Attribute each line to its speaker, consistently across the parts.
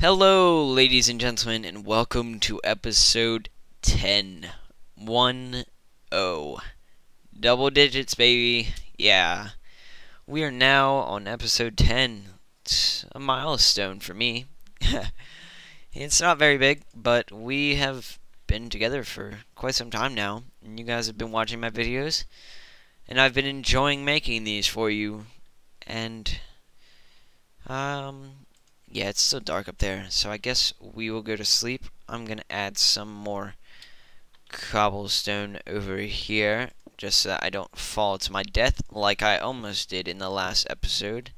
Speaker 1: Hello, ladies and gentlemen, and welcome to episode 10. 1 0. Double digits, baby. Yeah. We are now on episode 10. It's a milestone for me. it's not very big, but we have been together for quite some time now, and you guys have been watching my videos, and I've been enjoying making these for you, and, um, yeah, it's still dark up there, so I guess we will go to sleep. I'm gonna add some more cobblestone over here, just so that I don't fall to my death like I almost did in the last episode.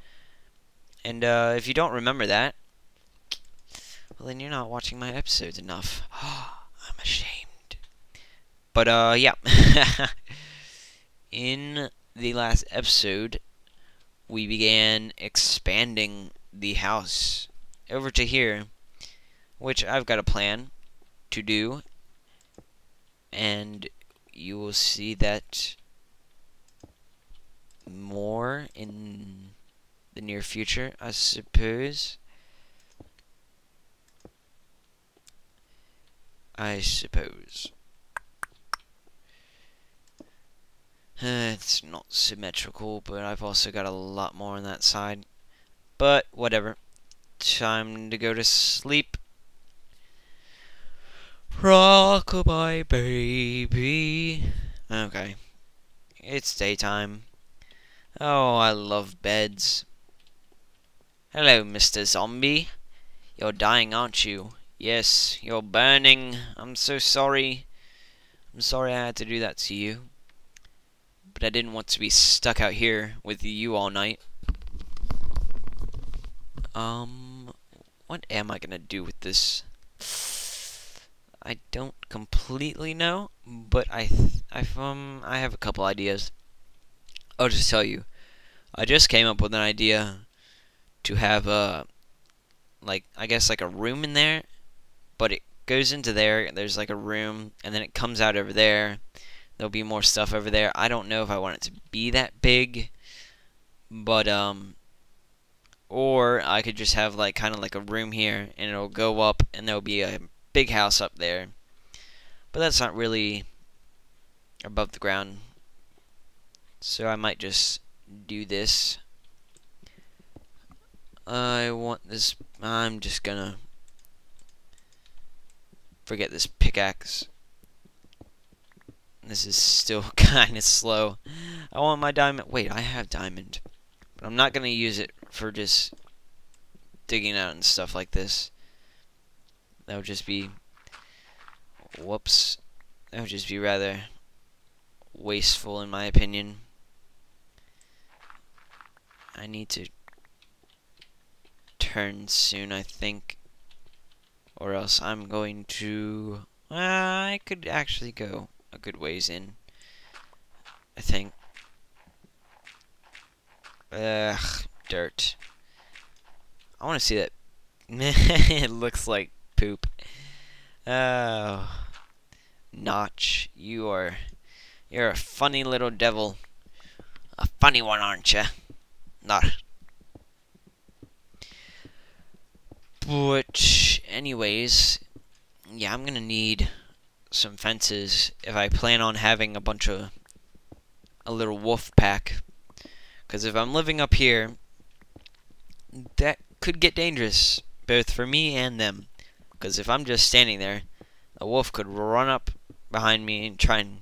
Speaker 1: And uh, if you don't remember that, well then you're not watching my episodes enough. I'm ashamed. But uh, yeah. in the last episode, we began expanding the house over to here, which I've got a plan to do, and you will see that more in the near future, I suppose. I suppose. Uh, it's not symmetrical, but I've also got a lot more on that side. But, whatever. Time to go to sleep. Rockabye, baby. Okay. It's daytime. Oh, I love beds. Hello, Mr. Zombie. You're dying, aren't you? Yes, you're burning. I'm so sorry. I'm sorry I had to do that to you. But I didn't want to be stuck out here with you all night. Um, what am I gonna do with this? I don't completely know, but I, I um, I have a couple ideas. I'll just tell you. I just came up with an idea to have a, like, I guess like a room in there, but it goes into there. There's like a room, and then it comes out over there. There'll be more stuff over there. I don't know if I want it to be that big, but um, or I could just have like kind of like a room here and it'll go up and there'll be a big house up there. But that's not really above the ground. So I might just do this. I want this I'm just gonna forget this pickaxe. This is still kind of slow. I want my diamond wait I have diamond but I'm not gonna use it for just digging out and stuff like this. That would just be, whoops, that would just be rather wasteful in my opinion. I need to turn soon, I think, or else I'm going to, uh, I could actually go a good ways in, I think. Ugh, dirt. I want to see that. it looks like poop. Oh, Notch, you are, you're a funny little devil. A funny one, aren't you? Not. But, anyways, yeah, I'm gonna need some fences if I plan on having a bunch of a little wolf pack because if I'm living up here, that could get dangerous, both for me and them. Because if I'm just standing there, a wolf could run up behind me and try and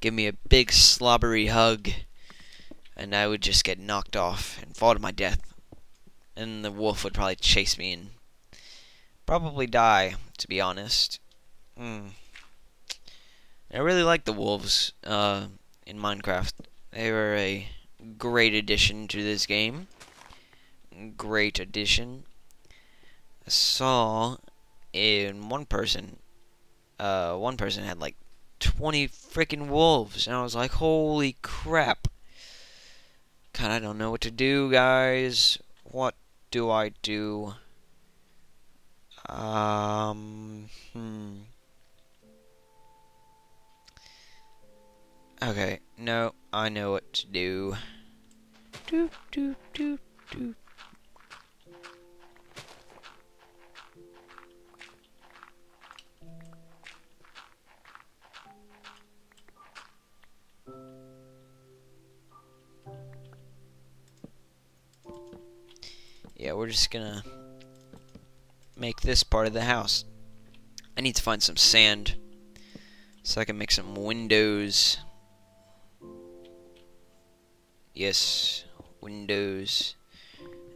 Speaker 1: give me a big slobbery hug, and I would just get knocked off and fall to my death. And the wolf would probably chase me and probably die, to be honest. Mm. I really like the wolves uh, in Minecraft. They were a great addition to this game. Great addition. I saw in one person, uh, one person had like 20 freaking wolves, and I was like, holy crap. God, I don't know what to do, guys. What do I do? Um, hmm. Okay, no, I know what to do. Do, do, do, do. We're just gonna make this part of the house. I need to find some sand so I can make some windows. Yes, windows.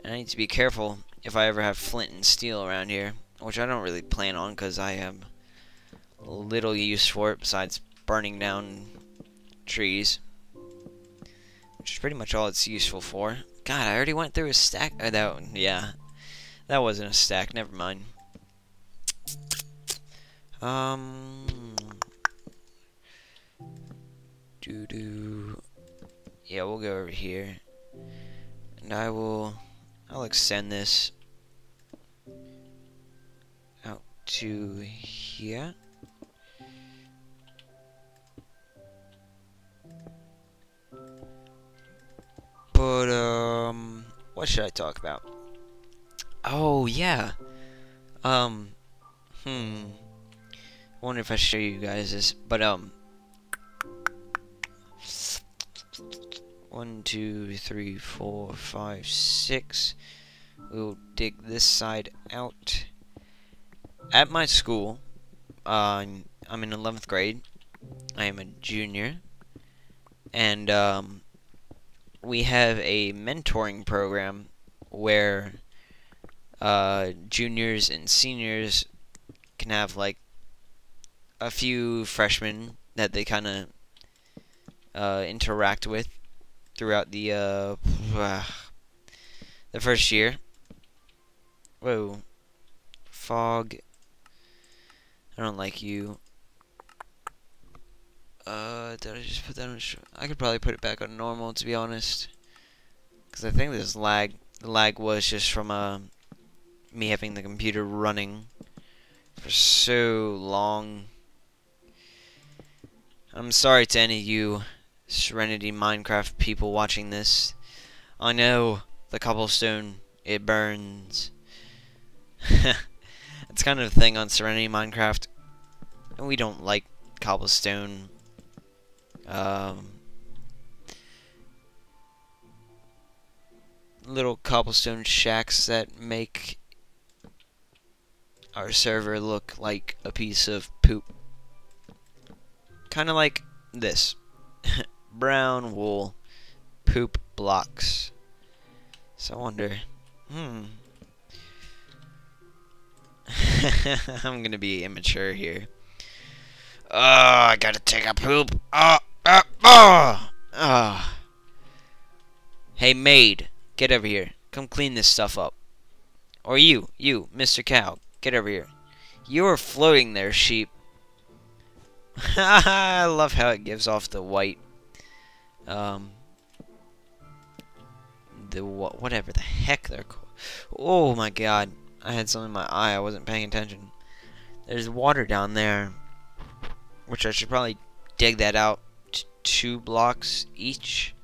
Speaker 1: And I need to be careful if I ever have flint and steel around here, which I don't really plan on because I have little use for it besides burning down trees. Which is pretty much all it's useful for. God, I already went through a stack. Uh, that, yeah, that wasn't a stack. Never mind. Um. Doo doo. Yeah, we'll go over here, and I will. I'll extend this out to here. What should I talk about? Oh, yeah. Um, hmm. Wonder if I show you guys this, but, um, one, two, three, four, five, six. We'll dig this side out. At my school, uh, I'm, I'm in 11th grade. I am a junior. And, um, we have a mentoring program where uh, juniors and seniors can have like a few freshmen that they kind of uh, interact with throughout the uh, the first year. Whoa, fog. I don't like you. Uh, did I just put that on? I could probably put it back on normal, to be honest. Because I think this lag, the lag was just from uh, me having the computer running for so long. I'm sorry to any of you Serenity Minecraft people watching this. I know the cobblestone, it burns. it's kind of a thing on Serenity Minecraft. And we don't like cobblestone um, little cobblestone shacks that make our server look like a piece of poop. Kind of like this. Brown wool poop blocks. So I wonder, hmm. I'm gonna be immature here. Oh, I gotta take a poop. Oh, oh, oh. Hey, maid, get over here. Come clean this stuff up. Or you, you, Mr. Cow, get over here. You are floating there, sheep. I love how it gives off the white, um, the whatever the heck they're called. Oh my god, I had something in my eye. I wasn't paying attention. There's water down there, which I should probably dig that out two blocks each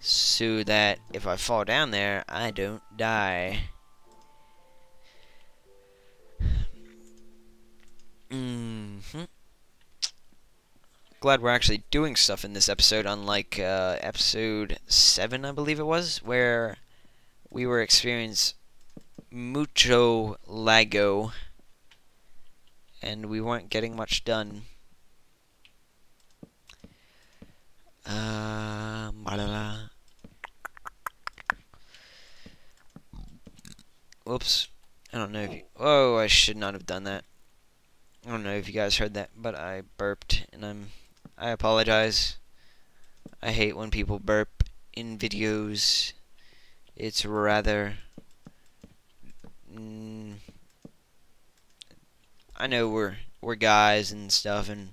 Speaker 1: so that if I fall down there, I don't die. Mm hmm Glad we're actually doing stuff in this episode, unlike uh, episode 7, I believe it was, where we were experiencing mucho lago and we weren't getting much done. Uh, Whoops. I don't know if you... Oh, I should not have done that. I don't know if you guys heard that, but I burped, and I'm... I apologize. I hate when people burp in videos. It's rather... Mm, I know we're we're guys and stuff, and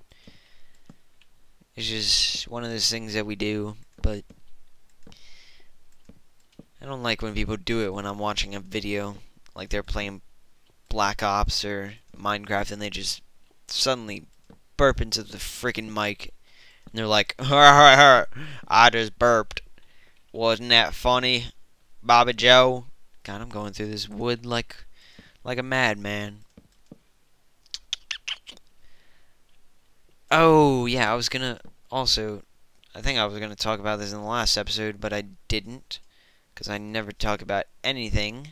Speaker 1: it's just one of those things that we do, but I don't like when people do it when I'm watching a video, like they're playing Black Ops or Minecraft and they just suddenly burp into the freaking mic and they're like, I just burped. Wasn't that funny, Bobby Joe? God, I'm going through this wood like like a madman. Oh, yeah, I was gonna also, I think I was gonna talk about this in the last episode, but I didn't, because I never talk about anything.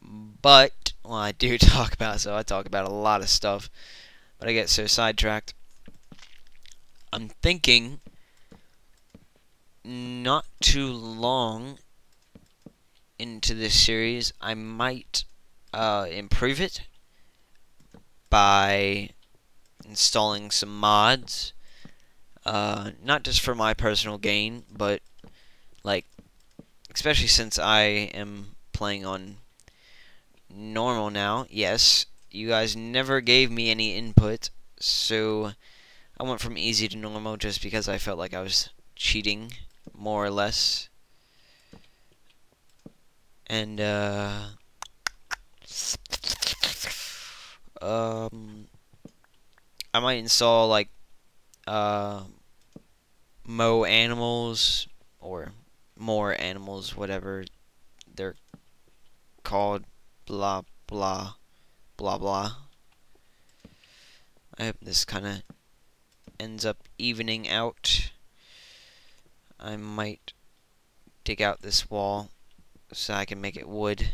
Speaker 1: But, well, I do talk about, so I talk about a lot of stuff. But I get so sidetracked. I'm thinking not too long into this series, I might uh, improve it by installing some mods. Uh, not just for my personal gain, but like, especially since I am playing on normal now. Yes, you guys never gave me any input, so I went from easy to normal just because I felt like I was cheating, more or less. And, uh, um, I might install, like, uh, Mo animals, or more animals, whatever they're called, blah, blah, blah, blah. I hope this kind of ends up evening out. I might dig out this wall so I can make it wood.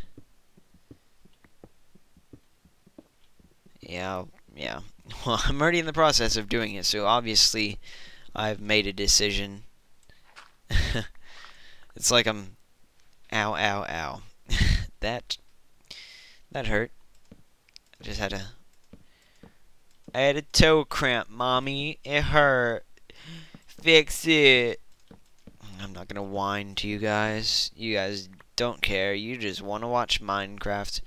Speaker 1: Yeah, yeah. Well, I'm already in the process of doing it, so obviously I've made a decision. it's like I'm... Ow, ow, ow. that... That hurt. I just had a... I had a toe cramp, mommy. It hurt. Fix it. I'm not gonna whine to you guys. You guys don't care. You just want to watch Minecraft,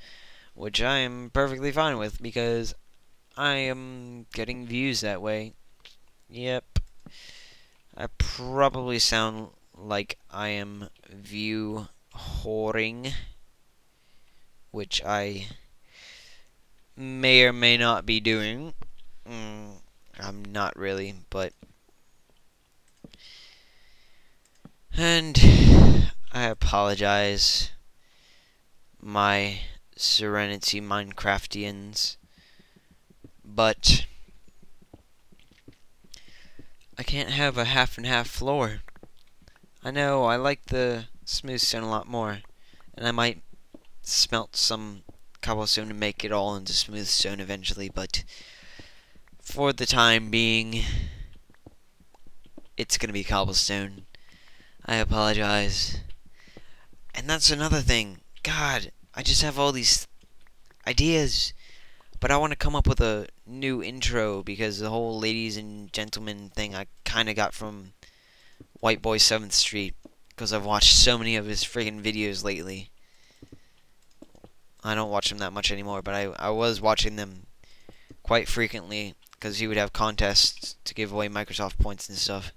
Speaker 1: which I am perfectly fine with because I am getting views that way. Yep. I probably sound like I am view whoring, which I may or may not be doing. Mm, I'm not really, but and I apologize, my Serenity Minecraftians, but I can't have a half and half floor. I know, I like the smooth stone a lot more, and I might smelt some cobblestone to make it all into smooth stone eventually, but for the time being, it's gonna be cobblestone. I apologize. And that's another thing. God, I just have all these ideas. But I want to come up with a new intro because the whole ladies and gentlemen thing I kind of got from White Boy 7th Street because I've watched so many of his friggin' videos lately. I don't watch them that much anymore, but I, I was watching them quite frequently because he would have contests to give away Microsoft points and stuff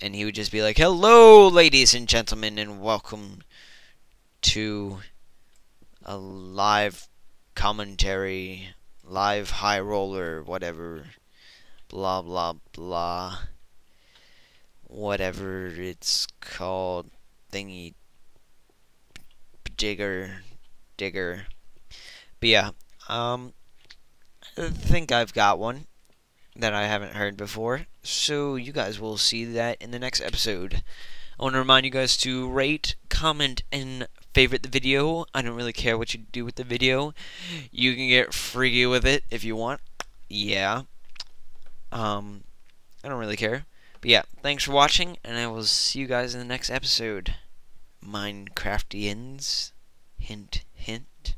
Speaker 1: and he would just be like, "Hello, ladies and gentlemen, and welcome to a live commentary, live high roller, whatever, blah blah blah, whatever it's called, thingy, digger, digger." But yeah, um, I think I've got one that I haven't heard before. So you guys will see that in the next episode. I want to remind you guys to rate, comment, and favorite the video. I don't really care what you do with the video. You can get freaky with it if you want. Yeah. Um, I don't really care. But yeah, thanks for watching, and I will see you guys in the next episode. Minecraftians. Hint, hint.